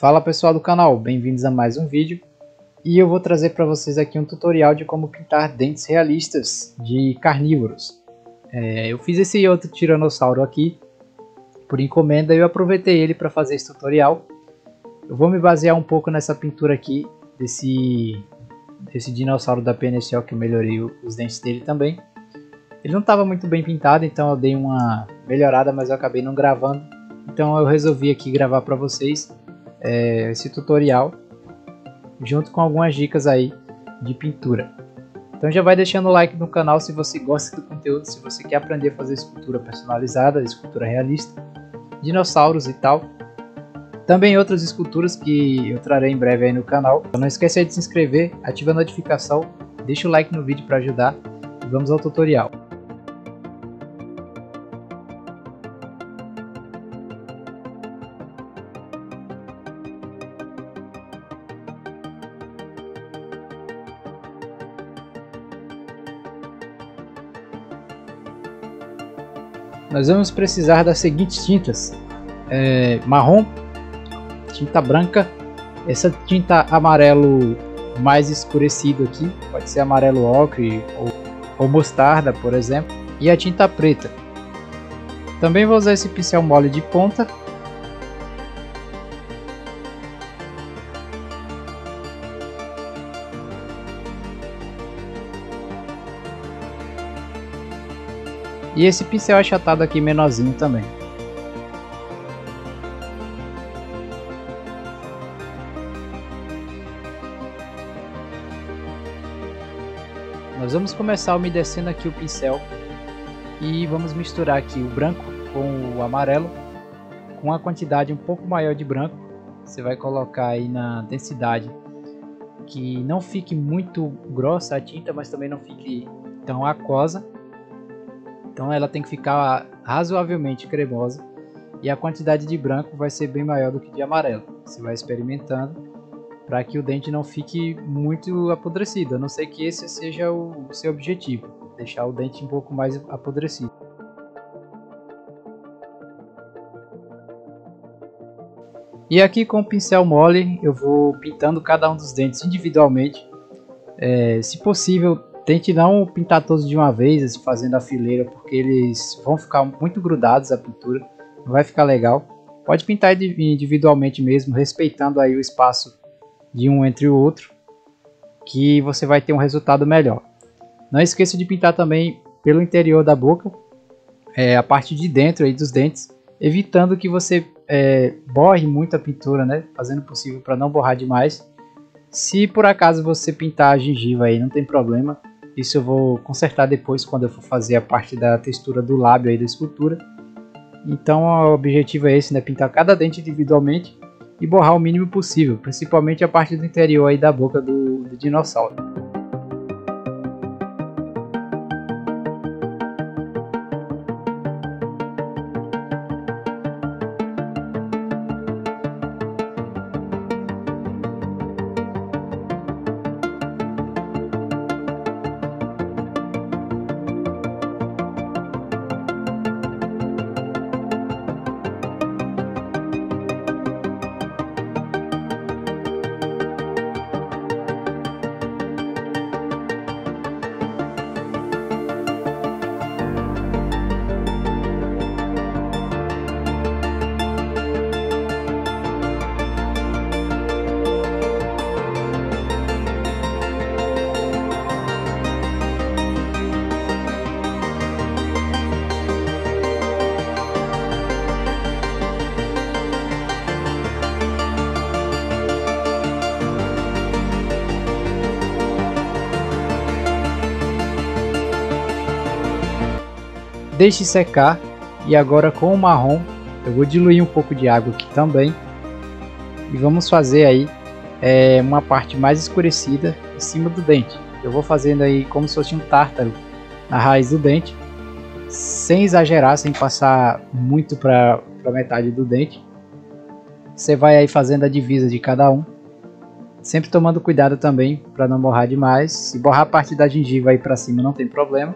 Fala pessoal do canal, bem-vindos a mais um vídeo e eu vou trazer para vocês aqui um tutorial de como pintar dentes realistas de carnívoros. É, eu fiz esse outro tiranossauro aqui por encomenda e eu aproveitei ele para fazer esse tutorial. Eu vou me basear um pouco nessa pintura aqui desse, desse dinossauro da PNSO que eu melhorei os dentes dele também. Ele não estava muito bem pintado, então eu dei uma melhorada, mas eu acabei não gravando. Então eu resolvi aqui gravar para vocês é, esse tutorial, junto com algumas dicas aí de pintura. Então já vai deixando o like no canal se você gosta do conteúdo, se você quer aprender a fazer escultura personalizada, escultura realista, dinossauros e tal. Também outras esculturas que eu trarei em breve aí no canal. Então não esqueça de se inscrever, ativa a notificação, deixa o like no vídeo para ajudar e vamos ao tutorial. Nós vamos precisar das seguintes tintas: é, marrom, tinta branca, essa tinta amarelo mais escurecido aqui, pode ser amarelo ocre ou, ou mostarda, por exemplo, e a tinta preta. Também vou usar esse pincel mole de ponta E esse pincel achatado aqui menorzinho também. Nós vamos começar umedecendo aqui o pincel e vamos misturar aqui o branco com o amarelo com uma quantidade um pouco maior de branco. Você vai colocar aí na densidade que não fique muito grossa a tinta, mas também não fique tão aquosa. Então ela tem que ficar razoavelmente cremosa e a quantidade de branco vai ser bem maior do que de amarelo. Você vai experimentando para que o dente não fique muito apodrecido, a não ser que esse seja o seu objetivo, deixar o dente um pouco mais apodrecido. E aqui com o pincel mole eu vou pintando cada um dos dentes individualmente. É, se possível, Tente não pintar todos de uma vez, fazendo a fileira, porque eles vão ficar muito grudados a pintura, não vai ficar legal. Pode pintar individualmente mesmo, respeitando aí o espaço de um entre o outro, que você vai ter um resultado melhor. Não esqueça de pintar também pelo interior da boca, é, a parte de dentro aí dos dentes, evitando que você é, borre muito a pintura, né? Fazendo o possível para não borrar demais. Se por acaso você pintar a gengiva aí, não tem problema. Isso eu vou consertar depois quando eu for fazer a parte da textura do lábio aí da escultura. Então o objetivo é esse, né? Pintar cada dente individualmente e borrar o mínimo possível, principalmente a parte do interior aí da boca do, do dinossauro. Deixe secar e agora com o marrom eu vou diluir um pouco de água aqui também e vamos fazer aí é, uma parte mais escurecida em cima do dente. Eu vou fazendo aí como se fosse um tártaro na raiz do dente, sem exagerar, sem passar muito para metade do dente. Você vai aí fazendo a divisa de cada um, sempre tomando cuidado também para não borrar demais. Se borrar a parte da gengiva aí para cima não tem problema.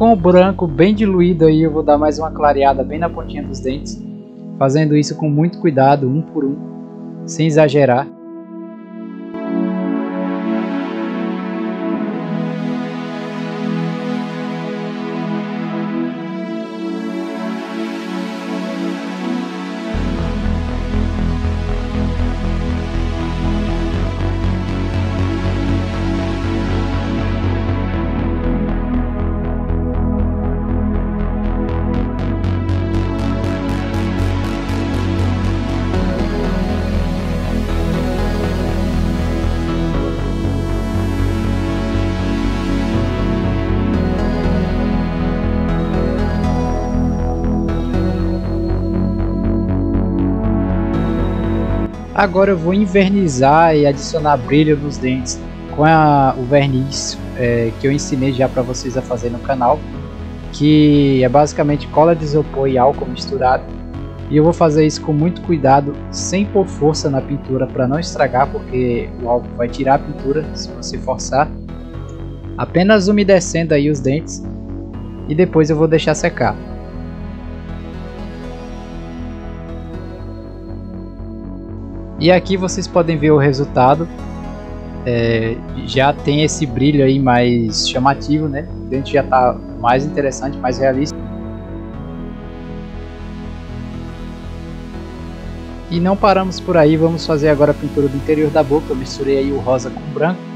Com o branco bem diluído aí eu vou dar mais uma clareada bem na pontinha dos dentes, fazendo isso com muito cuidado, um por um, sem exagerar. Agora eu vou invernizar e adicionar brilho nos dentes com a, o verniz é, que eu ensinei já para vocês a fazer no canal, que é basicamente cola de isopor e álcool misturado. E eu vou fazer isso com muito cuidado, sem pôr força na pintura para não estragar, porque o álcool vai tirar a pintura se você forçar. Apenas umedecendo aí os dentes e depois eu vou deixar secar. E aqui vocês podem ver o resultado. É, já tem esse brilho aí mais chamativo, né? O dente já está mais interessante, mais realista. E não paramos por aí, vamos fazer agora a pintura do interior da boca. Eu misturei aí o rosa com o branco.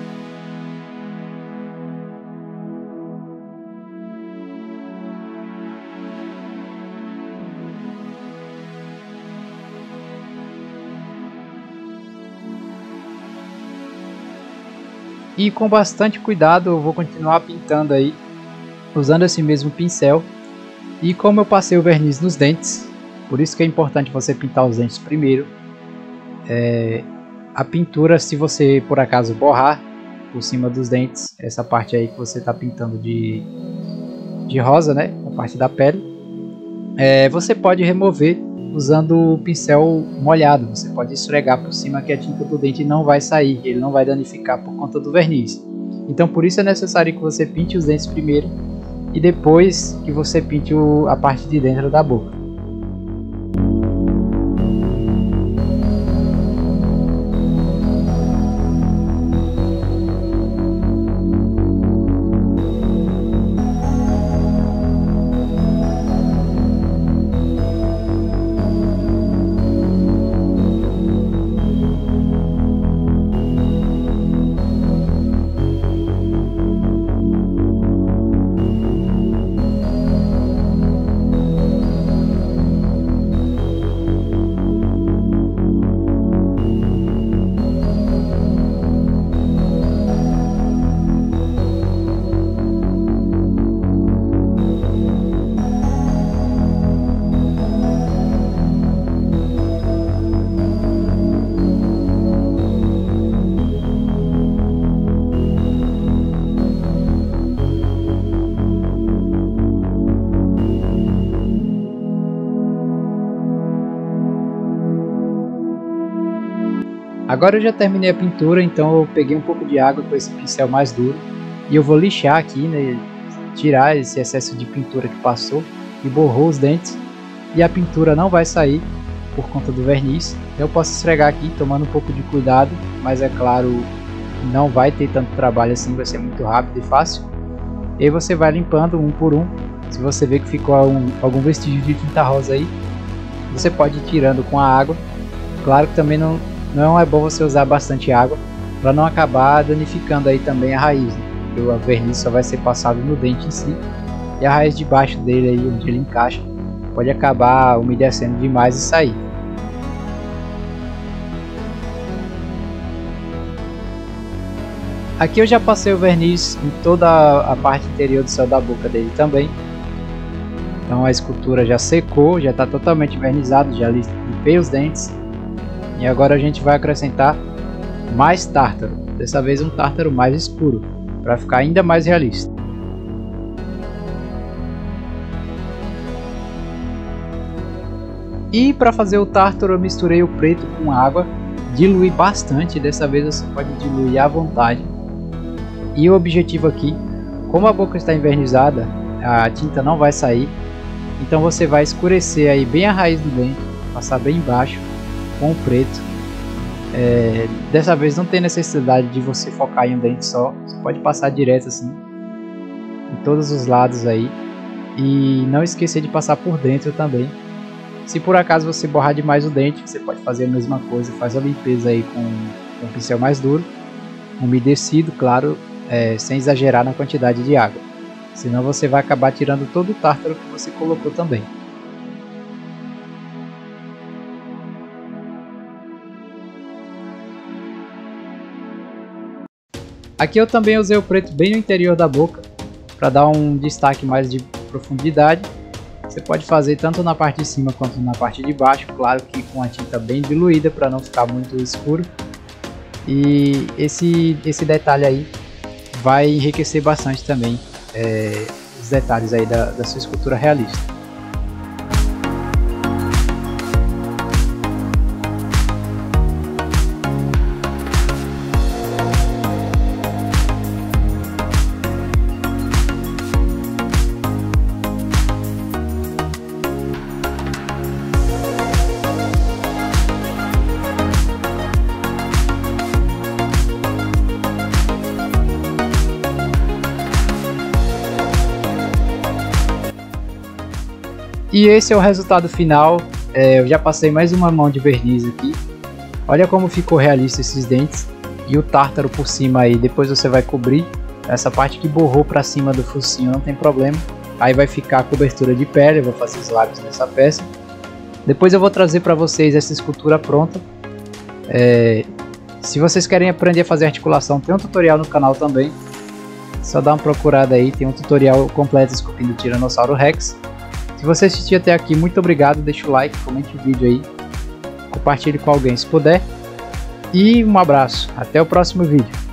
E com bastante cuidado eu vou continuar pintando aí, usando esse mesmo pincel. E como eu passei o verniz nos dentes, por isso que é importante você pintar os dentes primeiro. É, a pintura, se você por acaso borrar por cima dos dentes, essa parte aí que você está pintando de, de rosa, né, a parte da pele, é, você pode remover usando o pincel molhado. Você pode esfregar por cima que a tinta do dente não vai sair, ele não vai danificar por conta do verniz. Então por isso é necessário que você pinte os dentes primeiro e depois que você pinte o, a parte de dentro da boca. Agora eu já terminei a pintura, então eu peguei um pouco de água com esse pincel mais duro e eu vou lixar aqui, né, tirar esse excesso de pintura que passou e borrou os dentes e a pintura não vai sair por conta do verniz. Eu posso esfregar aqui tomando um pouco de cuidado, mas é claro, não vai ter tanto trabalho assim, vai ser muito rápido e fácil. E aí você vai limpando um por um. Se você vê que ficou algum, algum vestígio de tinta rosa aí, você pode ir tirando com a água. Claro que também não, não é bom você usar bastante água para não acabar danificando aí também a raiz, né? porque o verniz só vai ser passado no dente em si e a raiz de baixo dele aí onde ele encaixa pode acabar umedecendo demais e sair. Aqui eu já passei o verniz em toda a parte interior do céu da boca dele também. Então a escultura já secou, já está totalmente vernizado, já limpei os dentes e agora a gente vai acrescentar mais tártaro, dessa vez um tártaro mais escuro, para ficar ainda mais realista. E para fazer o tártaro eu misturei o preto com água, diluí bastante, dessa vez você pode diluir à vontade. E o objetivo aqui, como a boca está envernizada, a tinta não vai sair. Então você vai escurecer aí bem a raiz do dente, passar bem embaixo com o preto. É, dessa vez não tem necessidade de você focar em um dente só, você pode passar direto assim em todos os lados aí e não esquecer de passar por dentro também. Se por acaso você borrar demais o dente, você pode fazer a mesma coisa, faz a limpeza aí com, com um pincel mais duro, umedecido, claro, é, sem exagerar na quantidade de água. Senão você vai acabar tirando todo o tártaro que você colocou também. Aqui eu também usei o preto bem no interior da boca, para dar um destaque mais de profundidade. Você pode fazer tanto na parte de cima quanto na parte de baixo, claro que com a tinta bem diluída para não ficar muito escuro. E esse, esse detalhe aí vai enriquecer bastante também é, os detalhes aí da, da sua escultura realista. E esse é o resultado final. É, eu já passei mais uma mão de verniz aqui. Olha como ficou realista esses dentes. E o tártaro por cima aí, depois você vai cobrir. Essa parte que borrou para cima do focinho não tem problema. Aí vai ficar a cobertura de pele, eu vou fazer os lábios nessa peça. Depois eu vou trazer para vocês essa escultura pronta. É, se vocês querem aprender a fazer articulação, tem um tutorial no canal também. Só dá uma procurada aí, tem um tutorial completo esculpindo o Tiranossauro Rex. Se você assistiu até aqui, muito obrigado, deixa o like, comente o vídeo aí, compartilhe com alguém se puder. E um abraço, até o próximo vídeo.